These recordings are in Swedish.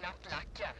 knappt lacken.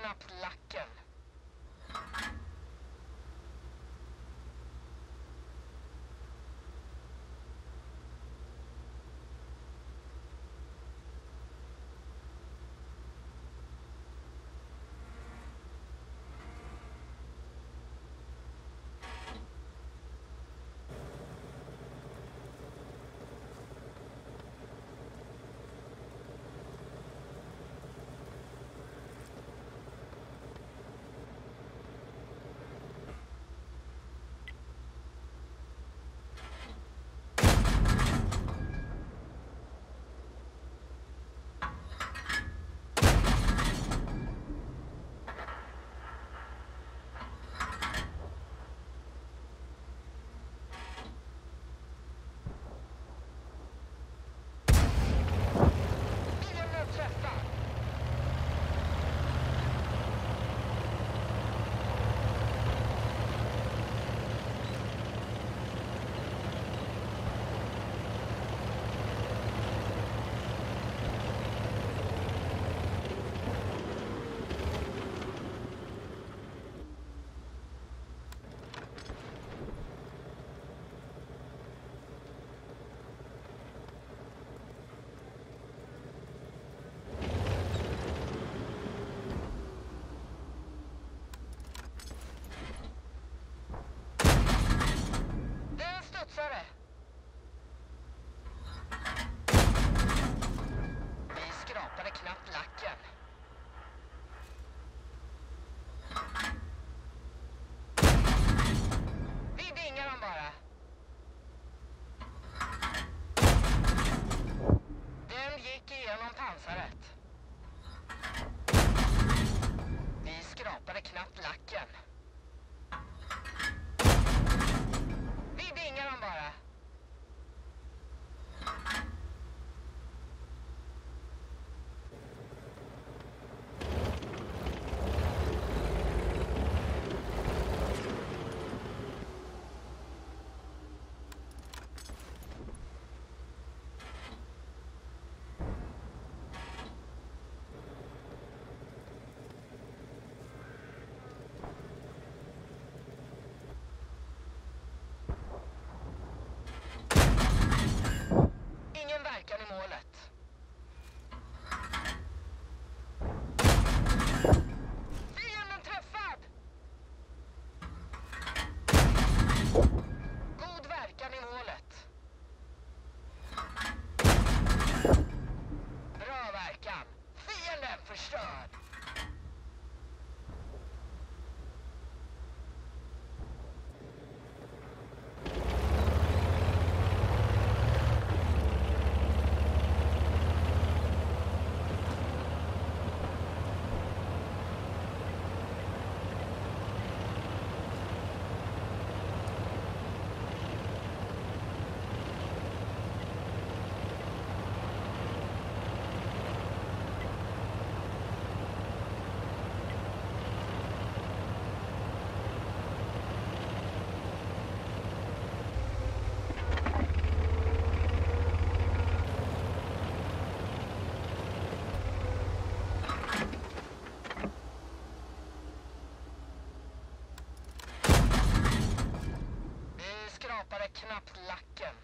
Knappt lacken. Knappt lacken.